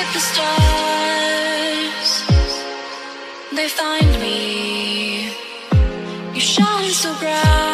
at the stars, they find me. You shine so bright,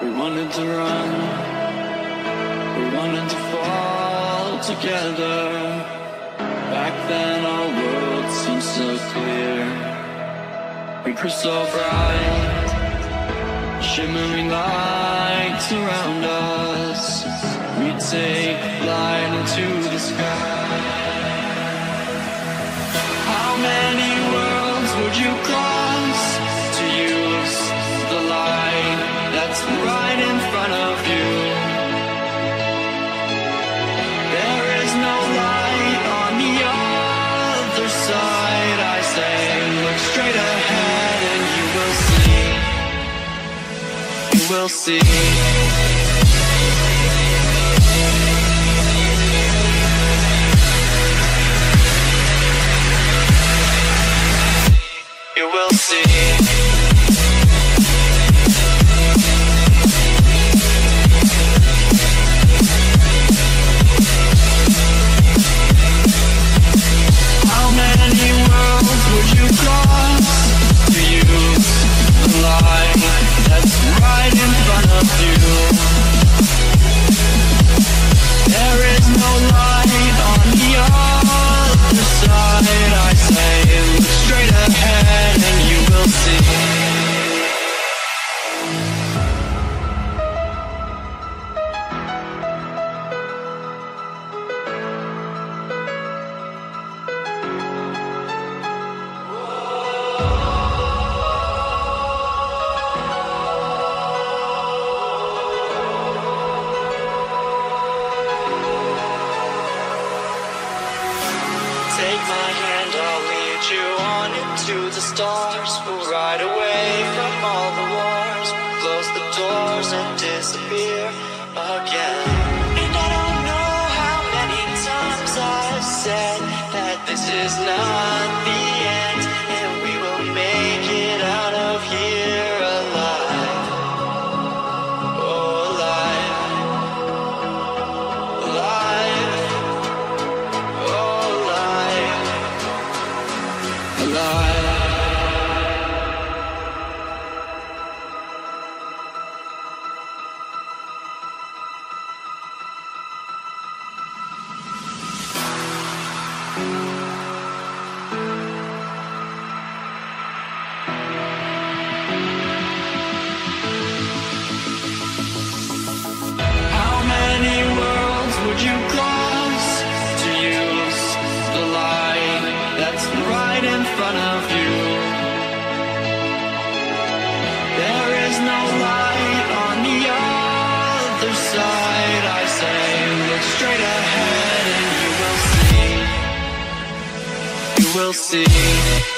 We wanted to run, we wanted to fall together. Back then our world seemed so clear. We were so bright, shimmering lights around us. We take flight into the sky. How many worlds would you cross see. See. Into the stars. We'll ride away from all the wars. Close the doors and disappear again. We'll see.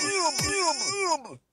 Boom, boom, boom.